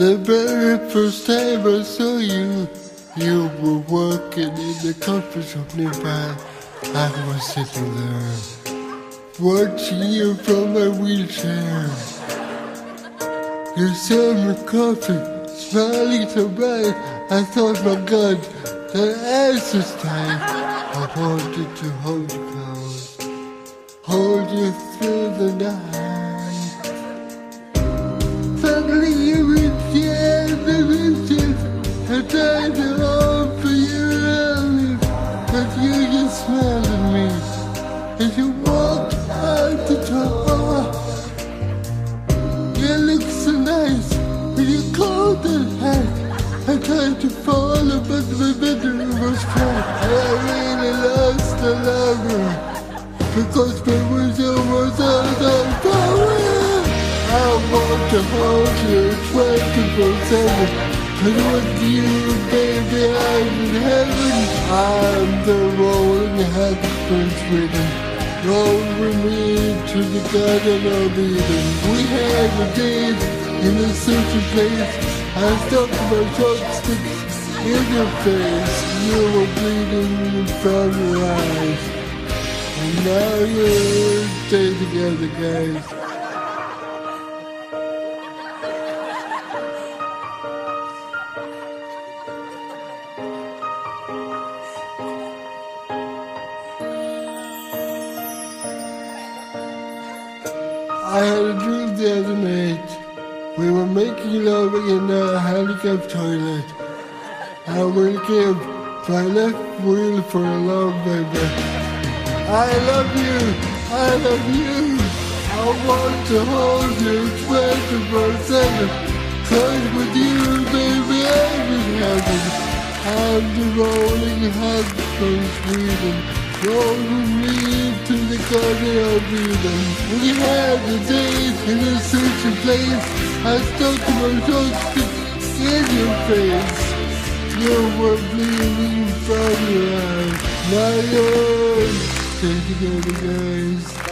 The very first time I saw you, you were working in the coffee shop nearby. I was sitting there, watching you from my wheelchair. You served me coffee, smiling so bright. I thought, my God, the is tight. I wanted to hold you close, hold you through the night. I tried to offer you relief, but you just smiled at me as you walked out the door. You look so nice with your coat and hat. I tried to follow, but my bedroom was cramped. I really lost a lover because my wisdom was out of power. I want to hold you 24 7. But with you, baby, I'm in heaven. I'm the rolling headphones rhythm. Roll with me to the garden of Eden. We had a date in a certain place. I stuck my chopsticks in your face. You were bleeding from your eyes. And now you're stay together, guys. I had a dream the other night. We were making love in a handicap toilet. I woke up my left wheel for a long baby. I love you, I love you. I want to hold you 24 7. Cause with you, baby, I'm heaven. I'm the rolling headphones breathing. Roll with me to the garden of Eden. We had the days in a certain place. I stuck my joystick in your face. You were bleeding from your eyes. Now you're stay together, guys.